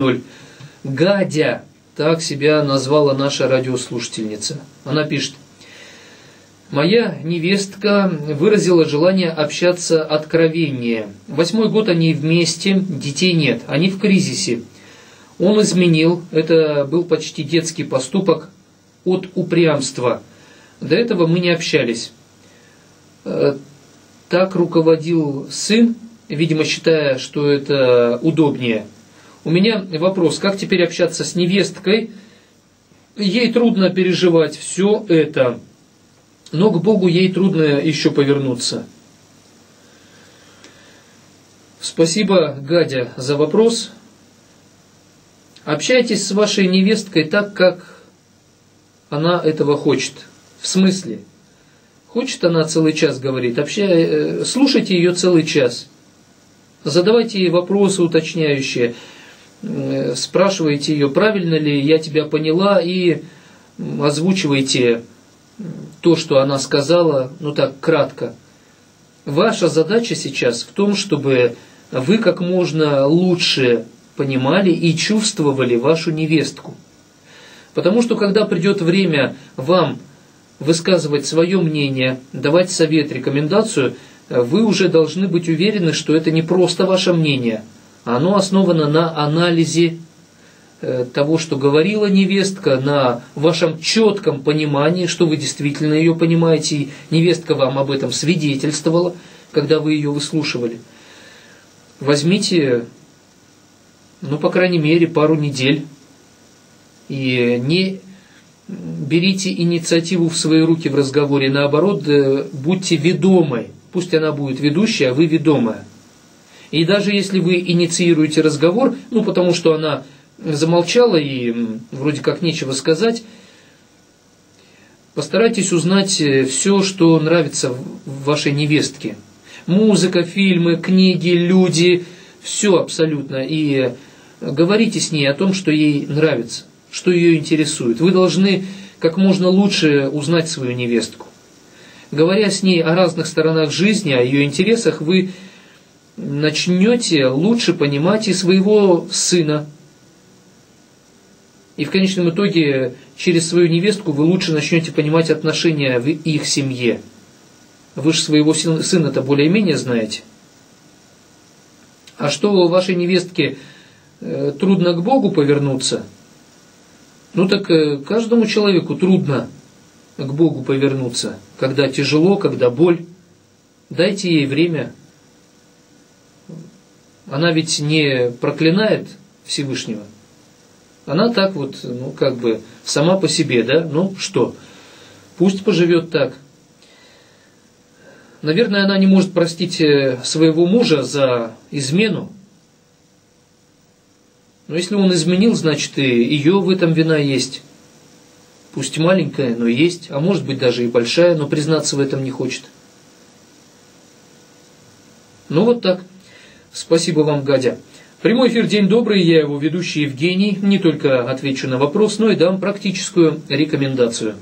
0. Гадя, так себя назвала наша радиослушательница. Она пишет. Моя невестка выразила желание общаться откровеннее. Восьмой год они вместе, детей нет, они в кризисе. Он изменил, это был почти детский поступок от упрямства. До этого мы не общались. Э, так руководил сын, видимо, считая, что это удобнее – у меня вопрос, как теперь общаться с невесткой? Ей трудно переживать все это, но к Богу ей трудно еще повернуться. Спасибо, Гадя, за вопрос. Общайтесь с вашей невесткой так, как она этого хочет. В смысле? Хочет она целый час говорить, общай, э, слушайте ее целый час. Задавайте ей вопросы уточняющие. Э, спрашиваете ее, правильно ли я тебя поняла, и озвучиваете то, что она сказала, ну так, кратко. Ваша задача сейчас в том, чтобы вы как можно лучше понимали и чувствовали вашу невестку. Потому что когда придет время вам высказывать свое мнение, давать совет, рекомендацию, вы уже должны быть уверены, что это не просто ваше мнение – оно основано на анализе э, того, что говорила невестка, на вашем четком понимании, что вы действительно ее понимаете, и невестка вам об этом свидетельствовала, когда вы ее выслушивали. Возьмите, ну, по крайней мере, пару недель и не берите инициативу в свои руки в разговоре, наоборот, э, будьте ведомой. Пусть она будет ведущая, а вы ведомая. И даже если вы инициируете разговор, ну потому что она замолчала и вроде как нечего сказать, постарайтесь узнать э, все, что нравится вашей невестке. Музыка, фильмы, книги, люди, все абсолютно. И говорите с ней о том, что ей нравится, что ее интересует. Вы должны как можно лучше узнать свою невестку. Говоря с ней о разных сторонах жизни, о ее интересах, вы начнете лучше понимать и своего сына. И в конечном итоге через свою невестку вы лучше начнете понимать отношения в их семье. Вы же своего сына-то более-менее знаете. А что у вашей невестки э, трудно к Богу повернуться, ну так э, каждому человеку трудно к Богу повернуться, когда тяжело, когда боль. Дайте ей время – она ведь не проклинает Всевышнего. Она так вот, ну, как бы, сама по себе, да, ну, что, пусть поживет так. Наверное, она не может простить э, своего мужа за измену. Но если он изменил, значит, и ее в этом вина есть. Пусть маленькая, но есть, а может быть даже и большая, но признаться в этом не хочет. Ну вот так. Спасибо вам, Гадя. Прямой эфир «День добрый», я его ведущий Евгений. Не только отвечу на вопрос, но и дам практическую рекомендацию.